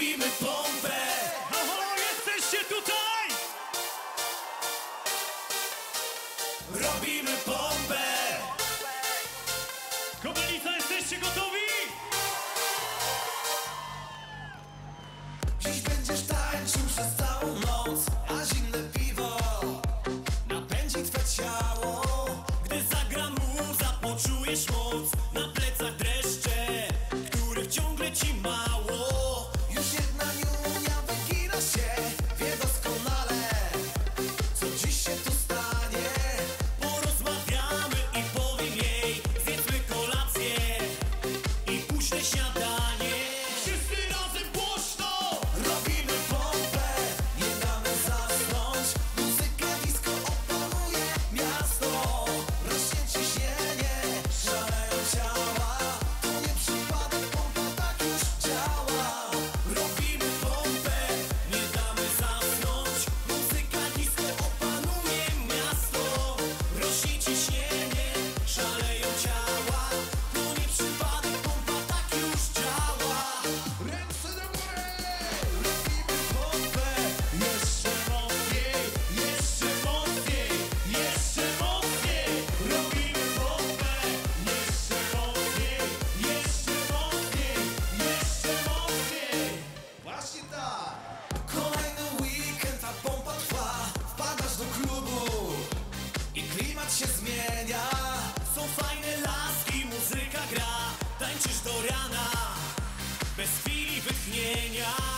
Robimy pompę Halo, jesteście tutaj! Robimy pompę Kobelica, jesteście gotowi? Dziś będziesz tańczył przez całą noc A zimne piwo napędzi twe ciało Krishna się zmienia. Są fajne laski, muzyka gra. Tańczysz do rana Bez chwili wytchnienia.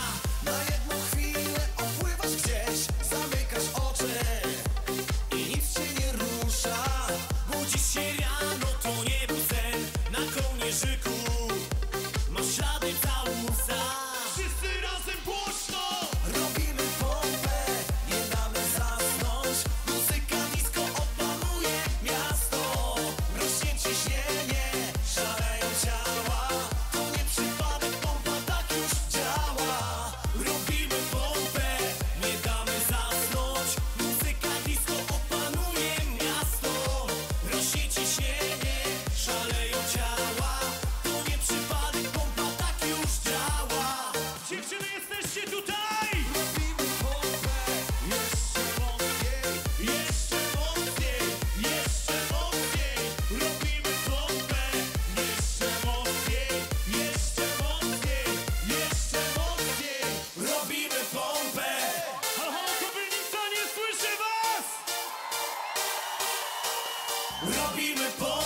Robimy po